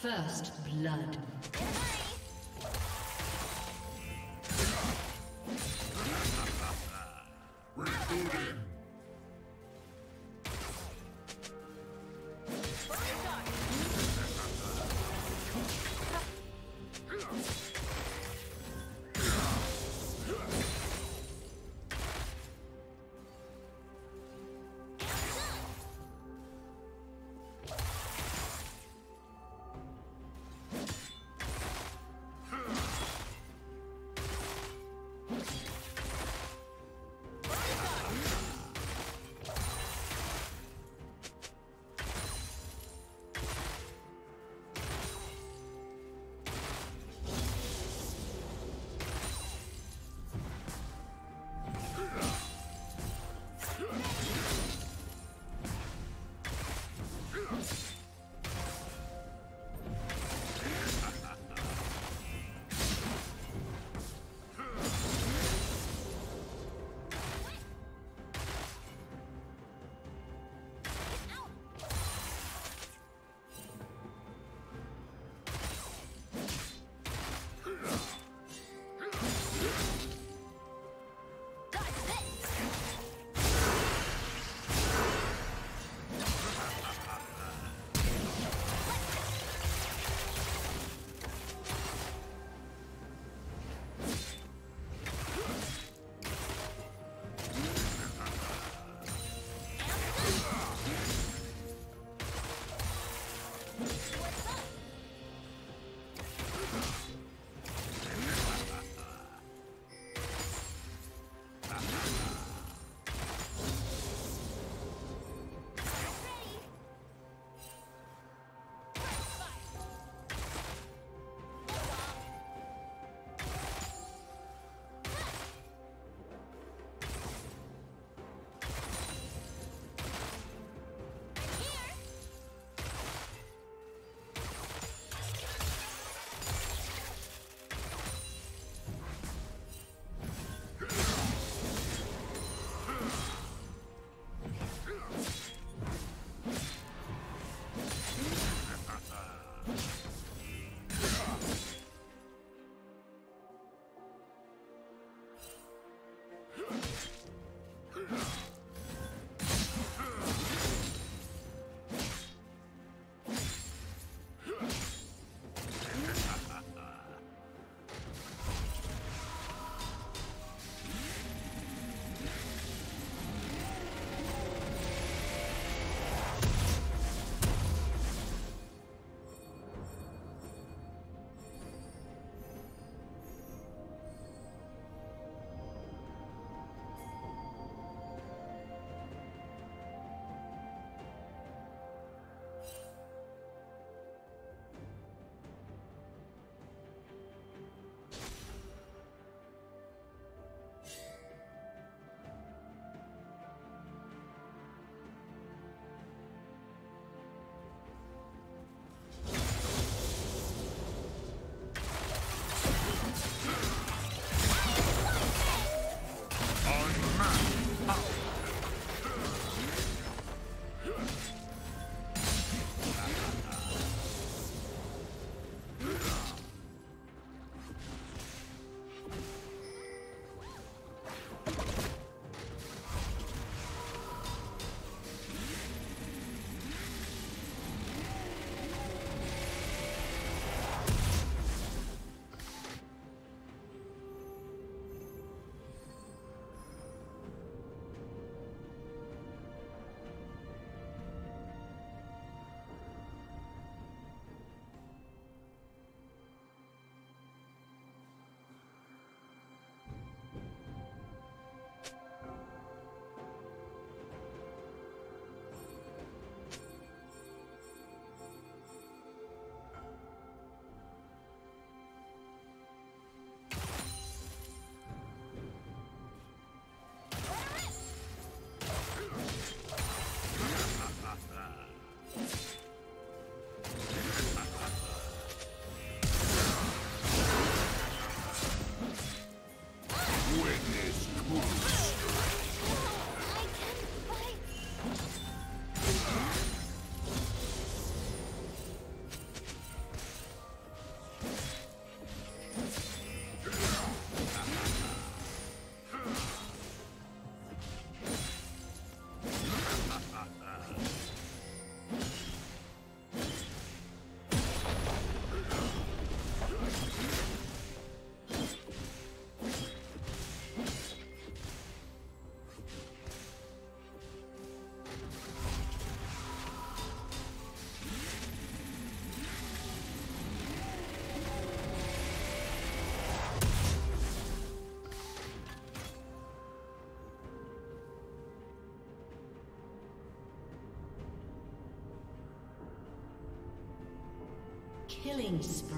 First blood. Yes. Killing spree.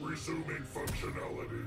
Resuming functionality.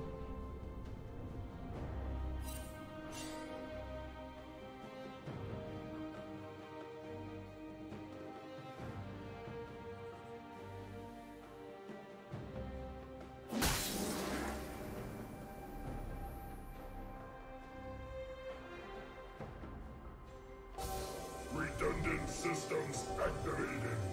Systems activated.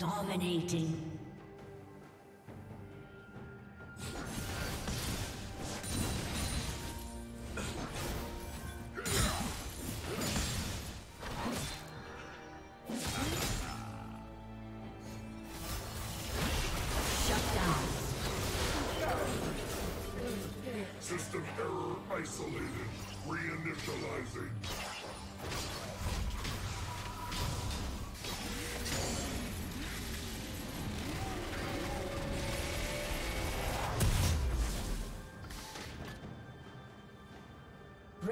Dominating. System error isolated. Reinitializing.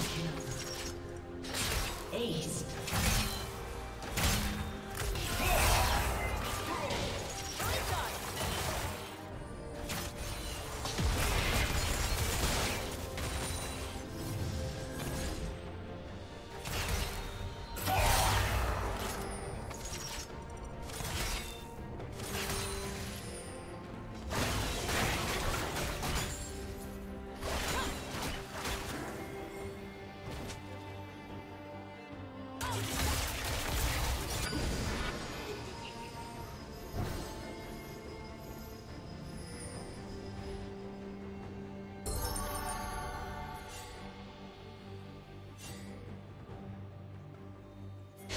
Kill.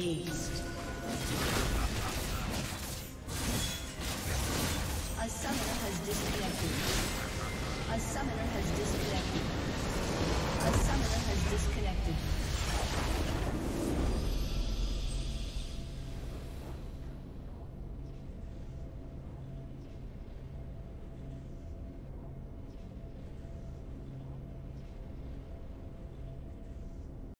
Aced.